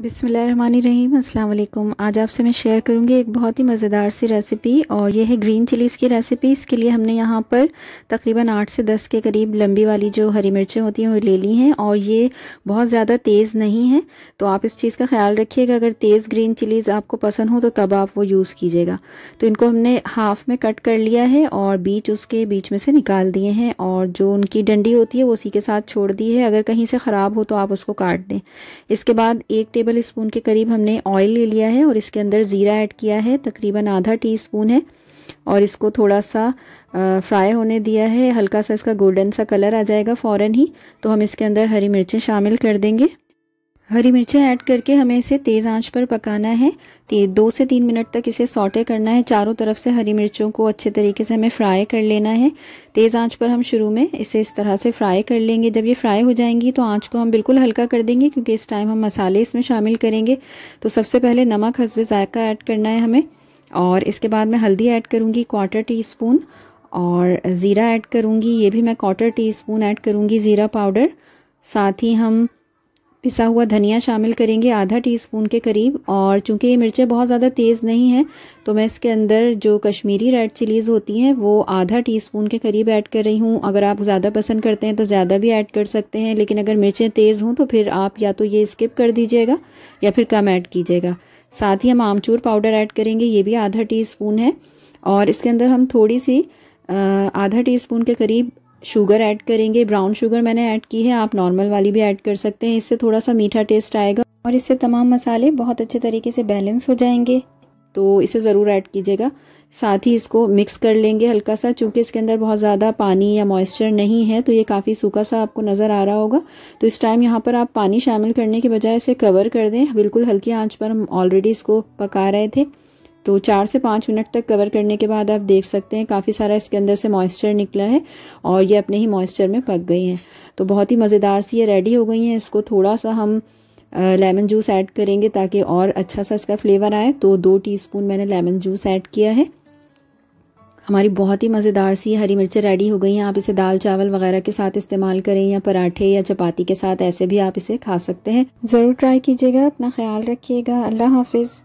बिसमीम अल्लाम आज आपसे मैं शेयर करूँगी एक बहुत ही मज़ेदार सी रेसिपी और ये है ग्रीन चिलीज़ की रेसिपी। इसके लिए हमने यहाँ पर तकरीबन आठ से दस के करीब लंबी वाली जो हरी मिर्चें होती हैं, वो ले ली हैं और ये बहुत ज़्यादा तेज़ नहीं है। तो आप इस चीज़ का ख्याल रखिएगा, अगर तेज़ ग्रीन चिलीज़ आपको पसंद हो तो तब आप वो यूज़ कीजिएगा। तो इनको हमने हाफ़ में कट कर लिया है और बीच उसके बीच में से निकाल दिए हैं और जो उनकी डंडी होती है वो उसी के साथ छोड़ दी है। अगर कहीं से ख़राब हो तो आप उसको काट दें। इसके बाद एक टेबल स्पून के करीब हमने ऑयल ले लिया है और इसके अंदर ज़ीरा ऐड किया है, तकरीबन आधा टी स्पून है। और इसको थोड़ा सा फ्राई होने दिया है। हल्का सा इसका गोल्डन सा कलर आ जाएगा फ़ौरन ही। तो हम इसके अंदर हरी मिर्चें शामिल कर देंगे। हरी मिर्चें ऐड करके हमें इसे तेज़ आँच पर पकाना है। दो से तीन मिनट तक इसे सॉटे करना है। चारों तरफ़ से हरी मिर्चों को अच्छे तरीके से हमें फ्राई कर लेना है। तेज़ आँच पर हम शुरू में इसे इस तरह से फ्राई कर लेंगे। जब ये फ्राई हो जाएँगी तो आँच को हम बिल्कुल हल्का कर देंगे क्योंकि इस टाइम हम मसाले इसमें शामिल करेंगे। तो सबसे पहले नमक हसब ज़ायका ऐड करना है हमें और इसके बाद मैं हल्दी ऐड करूँगी क्वार्टर टी स्पून और ज़ीरा ऐड करूँगी। ये भी मैं क्वार्टर टी स्पून ऐड करूँगी ज़ीरा पाउडर। साथ ही हम पिसा हुआ धनिया शामिल करेंगे आधा टीस्पून के करीब। और चूँकि ये मिर्चें बहुत ज़्यादा तेज़ नहीं हैं तो मैं इसके अंदर जो कश्मीरी रेड चिलीज़ होती हैं, वो आधा टीस्पून के करीब ऐड कर रही हूँ। अगर आप ज़्यादा पसंद करते हैं तो ज़्यादा भी ऐड कर सकते हैं। लेकिन अगर मिर्चें तेज़ हों तो फिर आप या तो ये स्किप कर दीजिएगा, या फिर कम ऐड कीजिएगा। साथ ही हम आमचूर पाउडर ऐड करेंगे, ये भी आधा टी है। और इसके अंदर हम थोड़ी सी आधा टी के करीब शुगर ऐड करेंगे, ब्राउन शुगर मैंने ऐड की है, आप नॉर्मल वाली भी ऐड कर सकते हैं। इससे थोड़ा सा मीठा टेस्ट आएगा और इससे तमाम मसाले बहुत अच्छे तरीके से बैलेंस हो जाएँगे। तो इसे ज़रूर ऐड कीजिएगा। साथ ही इसको मिक्स कर लेंगे हल्का सा, चूँकि इसके अंदर बहुत ज़्यादा पानी या मॉइस्चर नहीं है तो ये काफ़ी सूखा सा आपको नज़र आ रहा होगा। तो इस टाइम यहाँ पर आप पानी शामिल करने के बजाय इसे कवर कर दें। बिल्कुल हल्की आँच पर हम ऑलरेडी इसको पका रहे थे। तो चार से पाँच मिनट तक कवर करने के बाद आप देख सकते हैं, काफ़ी सारा इसके अंदर से मॉइस्चर निकला है और ये अपने ही मॉइस्चर में पक गई हैं। तो बहुत ही मज़ेदार सी ये रेडी हो गई हैं। इसको थोड़ा सा हम लेमन जूस ऐड करेंगे ताकि और अच्छा सा इसका फ्लेवर आए। तो दो टीस्पून मैंने लेमन जूस ऐड किया है। हमारी बहुत ही मज़ेदार सी हरी मिर्चें रेडी हो गई हैं। आप इसे दाल, चावल वगैरह के साथ इस्तेमाल करें या पराठे या चपाती के साथ, ऐसे भी आप इसे खा सकते हैं। ज़रूर ट्राई कीजिएगा, अपना ख्याल रखिएगा। अल्लाह हाफिज़।